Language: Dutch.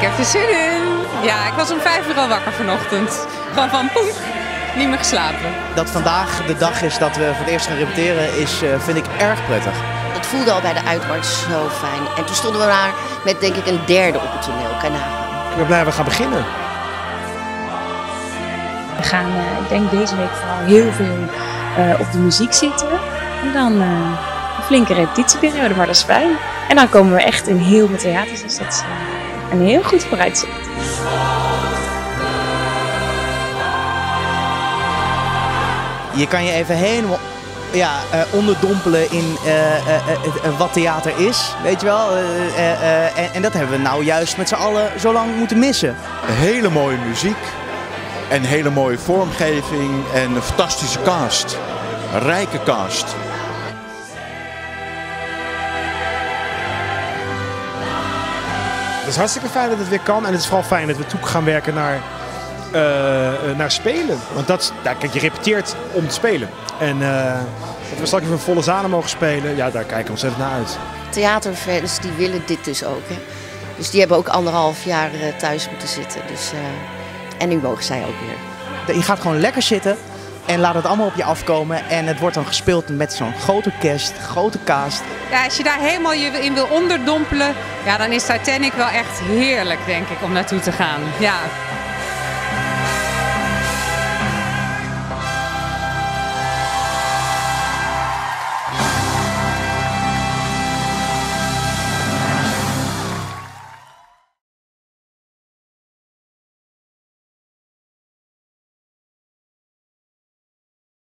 heb er zin in. Ja, ik was om vijf uur al wakker vanochtend. Gewoon van poef, niet meer geslapen. Dat vandaag de dag is dat we voor het eerst gaan repeteren, is, uh, vind ik erg prettig. Het voelde al bij de uitmarkt zo fijn. En toen stonden we daar met denk ik een derde op het toneel. Ik ben blij dat we gaan beginnen. We gaan, uh, ik denk deze week vooral heel veel uh, op de muziek zitten. En dan een flinke repetitieperiode, maar dat is fijn. En dan komen we echt in heel veel theaters, dus dat is een heel goed vooruitzicht. Je kan je even helemaal ja, uh, onderdompelen in uh, uh, wat theater is, weet je wel. En, en, dat hebben we nou juist met z'n allen zo lang moeten missen. Hele mooie muziek, een hele mooie vormgeving en een fantastische cast. Een rijke cast. Het is hartstikke fijn dat het weer kan en het is vooral fijn dat we toe gaan werken naar, naar spelen. Want dat, ja, kijk, je repeteert om te spelen. En dat we straks even een volle zalen mogen spelen, ja, daar kijken we ontzettend naar uit. Theaterfans die willen dit dus ook. Hè. Dus die hebben ook anderhalf jaar thuis moeten zitten. Dus, uh, en nu mogen zij ook weer. Je gaat gewoon lekker zitten en laat het allemaal op je afkomen. En het wordt dan gespeeld met zo'n grote kerst, grote cast. Ja, als je daar helemaal je in wil onderdompelen, ja, dan is Titanic wel echt heerlijk, denk ik, om naartoe te gaan. Ja.